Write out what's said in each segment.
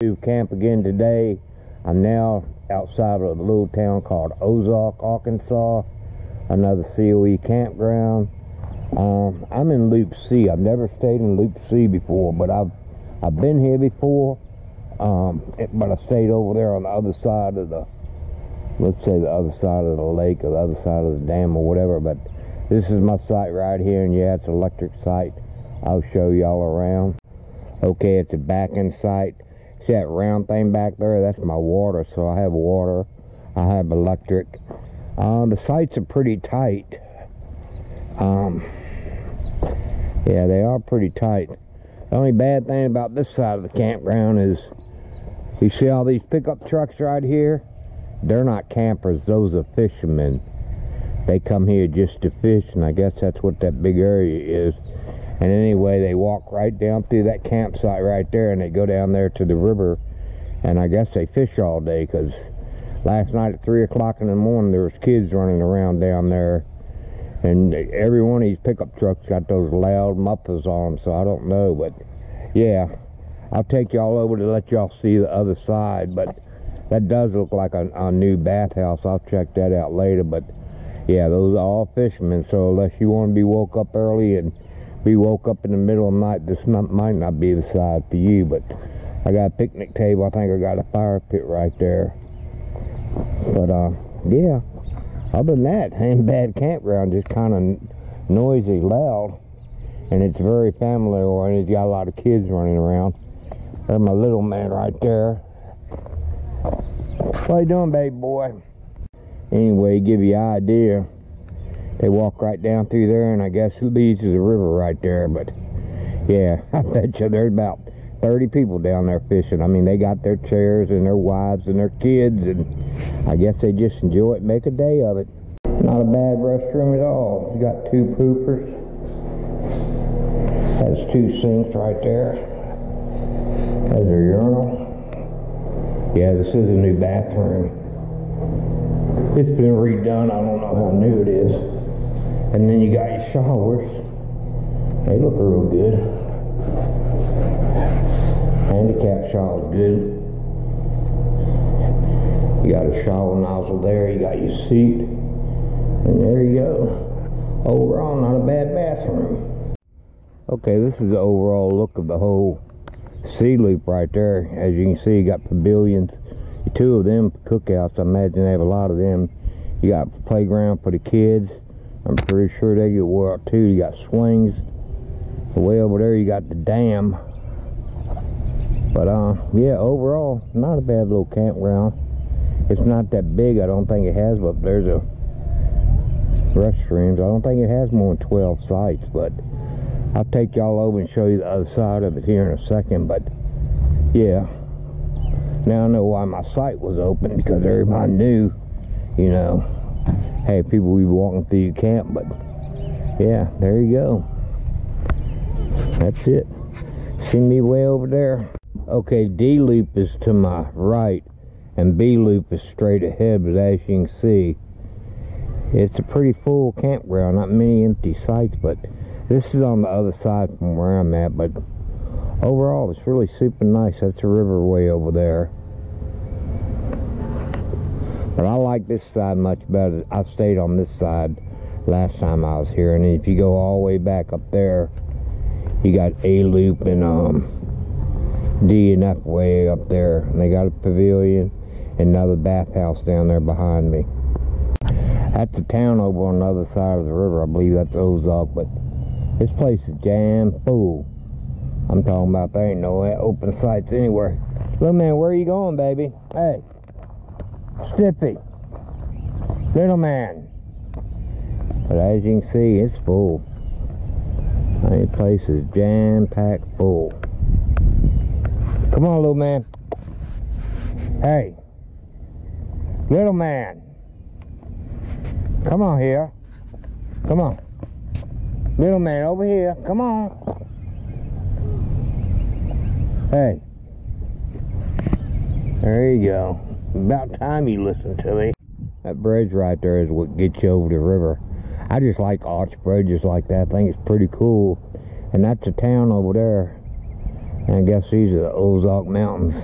to camp again today. I'm now outside of a little town called Ozark, Arkansas, another COE campground. Um, I'm in Loop C. I've never stayed in Loop C before, but I've I've been here before. Um, but I stayed over there on the other side of the, let's say the other side of the lake or the other side of the dam or whatever. But this is my site right here, and yeah, it's an electric site. I'll show y'all around. Okay, it's a back end site. See that round thing back there? That's my water. So I have water. I have electric. Uh, the sites are pretty tight. Um, yeah, they are pretty tight. The only bad thing about this side of the campground is you see all these pickup trucks right here? They're not campers. Those are fishermen. They come here just to fish, and I guess that's what that big area is. And anyway, they walk right down through that campsite right there and they go down there to the river. And I guess they fish all day because last night at 3 o'clock in the morning, there was kids running around down there. And every one of these pickup trucks got those loud mufflers on them, so I don't know. But yeah, I'll take y'all over to let y'all see the other side. But that does look like a, a new bathhouse. I'll check that out later. But yeah, those are all fishermen. So unless you want to be woke up early and be woke up in the middle of the night, this not, might not be the side for you, but I got a picnic table. I think I got a fire pit right there. But, uh, yeah, other than that, ain't bad campground, just kind of noisy, loud, and it's very family oriented. Got a lot of kids running around. There's my little man right there. What you doing, baby boy? Anyway, give you an idea they walk right down through there and I guess it leads to the river right there. But yeah, I bet you there's about 30 people down there fishing. I mean, they got their chairs and their wives and their kids and I guess they just enjoy it, make a day of it. Not a bad restroom at all. You got two poopers. Has two sinks right there. Has a urinal. Yeah, this is a new bathroom. It's been redone. I don't know how new it is. And then you got your showers. They look real good. Handicap shower's good. You got a shower nozzle there. You got your seat. And there you go. Overall, not a bad bathroom. Okay, this is the overall look of the whole C loop right there. As you can see, you got pavilions. Two of them cookouts. I imagine they have a lot of them. You got playground for the kids. I'm pretty sure they get wore out too. You got swings. Way over there you got the dam. But uh, yeah, overall, not a bad little campground. It's not that big, I don't think it has, but there's a restrooms. I don't think it has more than 12 sites, but I'll take y'all over and show you the other side of it here in a second. But yeah, now I know why my site was open because everybody knew, you know, hey, people be walking through camp, but yeah, there you go. That's it. See me way over there? Okay, D loop is to my right and B loop is straight ahead, but as you can see, it's a pretty full campground, not many empty sites, but this is on the other side from where I'm at, but overall it's really super nice. That's the river way over there. But I like this side much better. I stayed on this side last time I was here. And if you go all the way back up there, you got A loop and um, D and F way up there. And they got a pavilion and another bathhouse down there behind me. That's the town over on the other side of the river. I believe that's Ozark. But this place is jam full. I'm talking about there ain't no open sites anywhere. Little man, where are you going, baby? Hey. Stiffy. Little man. But as you can see, it's full. The place is jam-packed full. Come on, little man. Hey. Little man. Come on here. Come on. Little man, over here. Come on. Hey. There you go. About time you listen to me. That bridge right there is what gets you over the river. I just like arch bridges like that. I think it's pretty cool. And that's a town over there. And I guess these are the Ozark Mountains.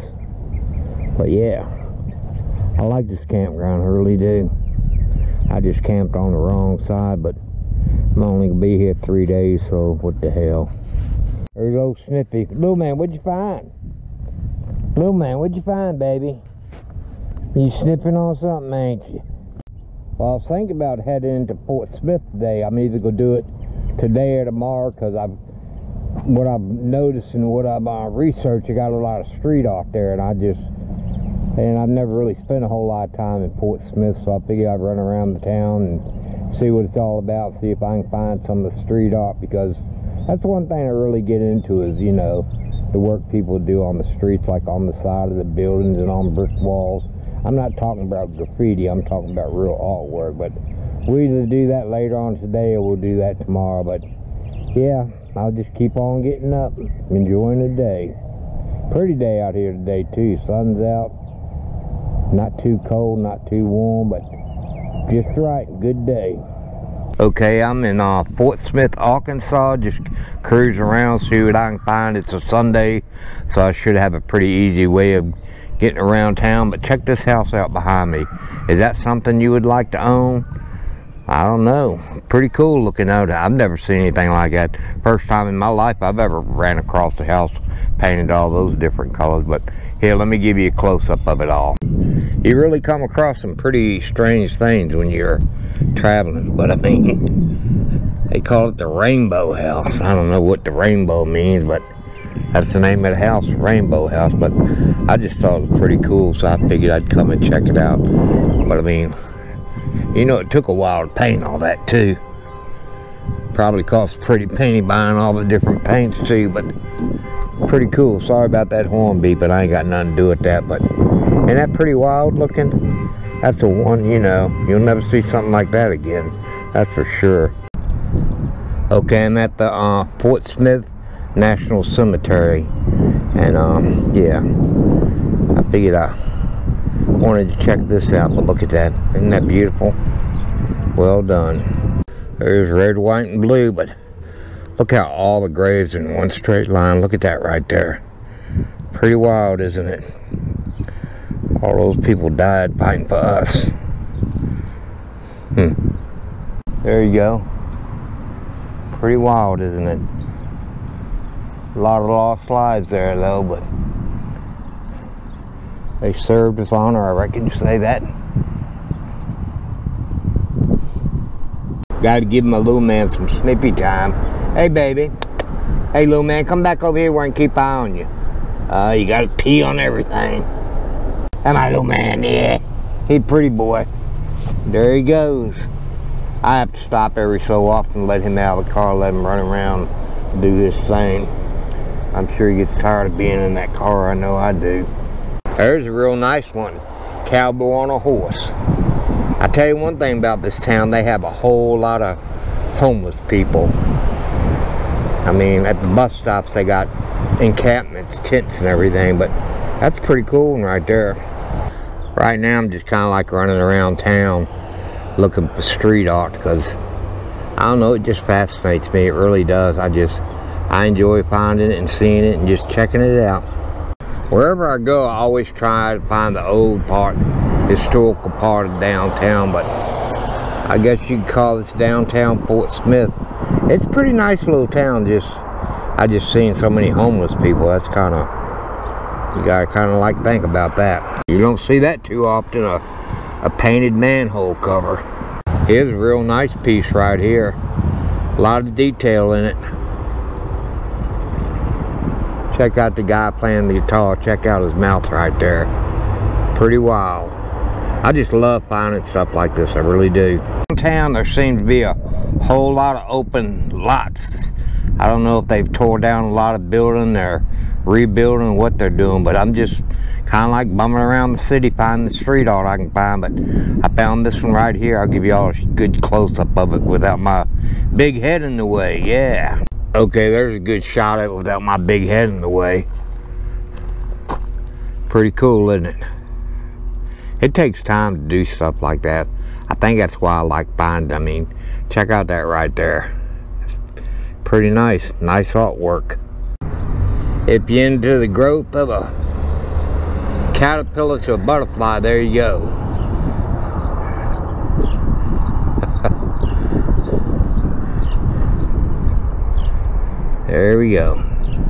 But yeah, I like this campground, I really do. I just camped on the wrong side, but I'm only gonna be here three days, so what the hell. There's old Snippy. Little man, what'd you find? Little man, what'd you find, baby? You sniffing on something, ain't you? Well, I was thinking about heading into Fort Smith today. I'm either gonna do it today or tomorrow, cause I've what I've noticed and what I've uh, researched, I got a lot of street art there, and I just and I've never really spent a whole lot of time in Fort Smith, so I figured I'd run around the town and see what it's all about, see if I can find some of the street art because that's one thing I really get into is, you know, the work people do on the streets, like on the side of the buildings and on brick walls. I'm not talking about graffiti, I'm talking about real artwork, but we either do that later on today or we'll do that tomorrow, but yeah, I'll just keep on getting up, enjoying the day. Pretty day out here today too, sun's out, not too cold, not too warm, but just right. Good day. Okay, I'm in uh, Fort Smith, Arkansas. Just cruise around, see what I can find. It's a Sunday, so I should have a pretty easy way of getting around town. But check this house out behind me. Is that something you would like to own? I don't know. Pretty cool looking out. I've never seen anything like that. First time in my life I've ever ran across the house painted all those different colors. But here, let me give you a close-up of it all you really come across some pretty strange things when you're traveling. But I mean, they call it the Rainbow House. I don't know what the rainbow means, but that's the name of the house, Rainbow House. But I just thought it was pretty cool, so I figured I'd come and check it out. But I mean, you know, it took a while to paint all that too. Probably cost pretty penny buying all the different paints too, but pretty cool. Sorry about that horn but I ain't got nothing to do with that. But ain't that pretty wild looking? That's the one, you know, you'll never see something like that again. That's for sure. Okay, I'm at the uh, Fort Smith National Cemetery. And, um, yeah, I figured I wanted to check this out, but look at that. Isn't that beautiful? Well done. There's red, white, and blue, but Look how all the graves in one straight line. Look at that right there. Pretty wild, isn't it? All those people died fighting for us. Hmm. There you go. Pretty wild, isn't it? A lot of lost lives there, though, but they served with honor, I reckon you say that. Got to give my little man some snippy time. Hey, baby. Hey, little man, come back over here where I can keep eye on you. Uh, you got to pee on everything. Am my little man, yeah. He pretty boy. There he goes. I have to stop every so often, let him out of the car, let him run around, do his thing. I'm sure he gets tired of being in that car. I know I do. There's a real nice one. Cowboy on a horse. I tell you one thing about this town, they have a whole lot of homeless people. I mean, at the bus stops, they got encampments, tents and everything, but that's pretty cool one right there. Right now, I'm just kind of like running around town looking for street art because, I don't know, it just fascinates me. It really does. I just, I enjoy finding it and seeing it and just checking it out. Wherever I go, I always try to find the old part, historical part of downtown, but I guess you could call this downtown Fort Smith. It's a pretty nice little town just I just seen so many homeless people. That's kind of you gotta kind of like think about that. You don't see that too often a, a painted manhole cover. Here's a real nice piece right here. A lot of detail in it check out the guy playing the guitar check out his mouth right there pretty wild I just love finding stuff like this I really do downtown there seems to be a whole lot of open lots. I don't know if they've tore down a lot of building or rebuilding what they're doing, but I'm just kind of like bumming around the city finding the street art I can find, but I found this one right here. I'll give you all a good close-up of it without my big head in the way, yeah. Okay, there's a good shot of it without my big head in the way. Pretty cool, isn't it? It takes time to do stuff like that. I think that's why I like finding, I mean, check out that right there pretty nice nice artwork if you're into the growth of a caterpillar to a butterfly, there you go. There we go.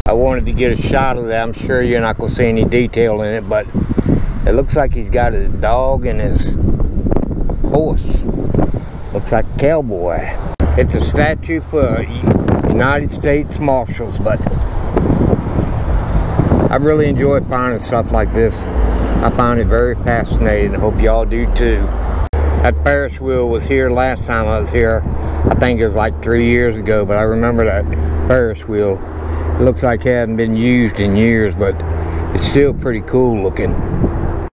I wanted to get a shot of that. I'm sure you're not going to see any detail in it, but it looks like he's got his dog and his horse. Looks like a cowboy. It's a statue for United States Marshals, but I really enjoy finding stuff like this. I find it very fascinating. I hope y'all do too. That Ferris wheel was here last time I was here. I think it was like three years ago, but I remember that Ferris wheel. It looks like it hadn't been used in years, but it's still pretty cool looking.